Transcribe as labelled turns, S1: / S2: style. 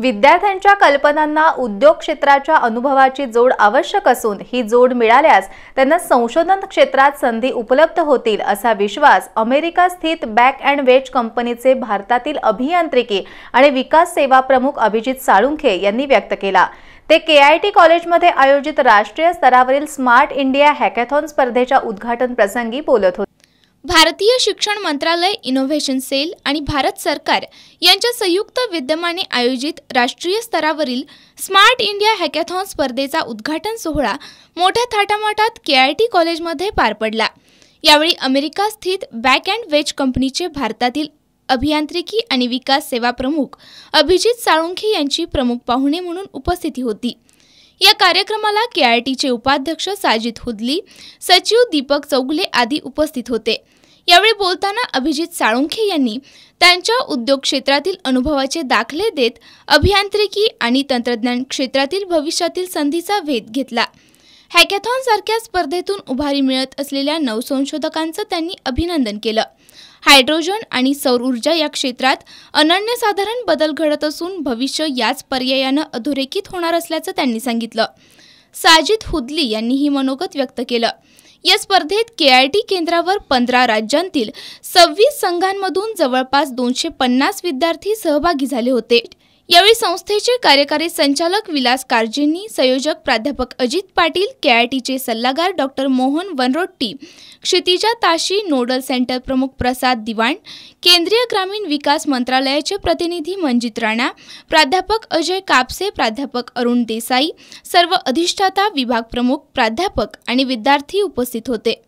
S1: विद्यार्थ्यांच्या कल्पनांना उद्योग क्षेत्राच्या अनुभवाची जोड आवश्यक असून ही जोड मिळाल्यास त्यांना संशोधन क्षेत्रात संधी उपलब्ध होतील असा विश्वास अमेरिका स्थित बॅक अँड वेज कंपनीचे भारतातील अभियांत्रिकी आणि विकास सेवा प्रमुख अभिजित साळुंखे यांनी व्यक्त केला. ते के आय टी कॉलेजमध्ये आयोजित राष्ट्रीय स्तरावरील स्मार्ट इंडिया हॅकॅथॉन स्पर्धेच्या उद्घाटन प्रसंगी बोलत होते.
S2: भारतीय शिक्षण मंत्रालय इनोव्हेशन सेल आणि भारत सरकार यांच्या संयुक्त विद्यमाने आयोजित राष्ट्रीय स्तरावरील स्मार्ट इंडिया हॅकॅथॉन स्पर्धेचा उद्घाटन सोहळा मोठ्या थाटामाटात के आय टी कॉलेजमध्ये पार पडला. यावेळी अमेरिका स्थित बॅक अँड वेज कंपनीचे भारतातील अभियांत्रिकी आणि विकास सेवा प्रमुख अभिजित साळुंखे यांची प्रमुख पाहुणे म्हणून उपस्थिती होती. या कार्यक्रमाला के आय टीचे उपाध्यक्ष साजिद हुदली सचिव दीपक चौगले आदी उपस्थित होते. यावेळी बोलताना अभिजित साळुंखे यांनी त्यांच्या उद्योग क्षेत्रातील अनुभवाचे दाखले देत अभियांत्रिकी आणि तंत्रज्ञान क्षेत्रातील भविष्यातील संधीचा वेध घेतला. हॅकॅथॉन सारख्या स्पर्धेतून उभारी मिळत असलेल्या नवसंशोधकांचं त्यांनी अभिनंदन केलं. हायड्रोजन आणि सौर ऊर्जा या क्षेत्रात अनन्यसाधारण बदल घडत असून भविष्य याच पर्यायानं अधोरेखित होणार असल्याचं त्यांनी सांगितलं. साजिद हुदली यांनी ही मनोगत व्यक्त केलं. या स्पर्धेत के आय टी केंद्रावर पंधरा राज्यांतील सव्वीस संघांमधून जवळपास दोनशे पन्नास विद्यार्थी सहभागी झाले होते. यावेळी संस्थेचे कार्यकारी संचालक विलास कारजेंनी संयोजक प्राध्यापक अजित पाटील के सल्लागार डॉक्टर मोहन वनरोट्टी क्षितिजा ताशी नोडल सेंटर प्रमुख प्रसाद दिवाण केंद्रीय ग्रामीण विकास मंत्रालयाचे प्रतिनिधी मंजित राणा प्राध्यापक अजय कापसे प्राध्यापक अरुण देसाई सर्व अधिष्ठाता विभाग प्रमुख प्राध्यापक आणि विद्यार्थी उपस्थित होते.